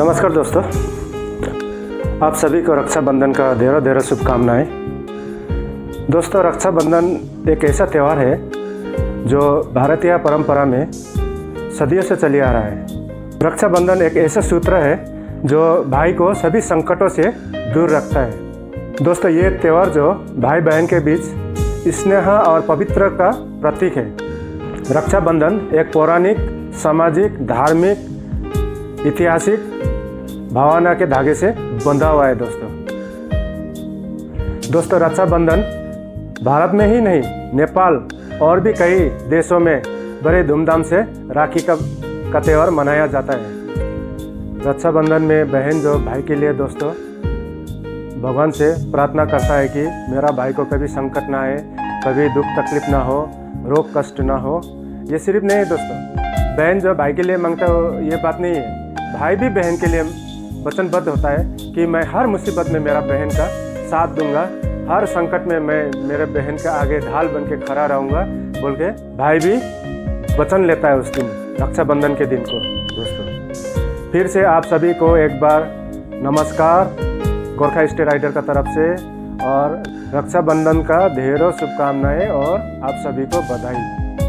नमस्कार दोस्तों। आप सभी को रक्षाबंधन का ढेरों ढेरों शुभकामनाएँ। दोस्तों, रक्षाबंधन एक ऐसा त्यौहार है जो भारतीय परंपरा में सदियों से चली आ रहा है। रक्षाबंधन एक ऐसा सूत्र है जो भाई को सभी संकटों से दूर रखता है। दोस्तों, ये त्यौहार जो भाई बहन के बीच स्नेह और पवित्र का प्रतीक है। रक्षाबंधन एक पौराणिक, सामाजिक, धार्मिक ऐतिहासिक भावना के धागे से बंधा हुआ है, दोस्तों। दोस्तों, रक्षाबंधन भारत में ही नहीं, नेपाल और भी कई देशों में बड़े धूमधाम से राखी का का त्यौहार मनाया जाता है। रक्षाबंधन में बहन जो भाई के लिए, दोस्तों, भगवान से प्रार्थना करता है कि मेरा भाई को कभी संकट ना आए, कभी दुख तकलीफ़ ना हो, रोग कष्ट ना हो। ये सिर्फ़ नहीं है दोस्तों, बहन जो भाई के लिए माँगता हो ये बात नहीं है। भाई भी बहन के लिए वचनबद्ध होता है कि मैं हर मुसीबत में मेरा बहन का साथ दूँगा, हर संकट में मैं मेरे बहन के आगे ढाल बन के खड़ा रहूँगा। बोल के, भाई भी वचन लेता है उस दिन, रक्षाबंधन के दिन को। दोस्तों, फिर से आप सभी को एक बार नमस्कार। गोरखा स्टे राइडर का तरफ़ से और रक्षाबंधन का ढेरों शुभकामनाएँ और आप सभी को बधाई।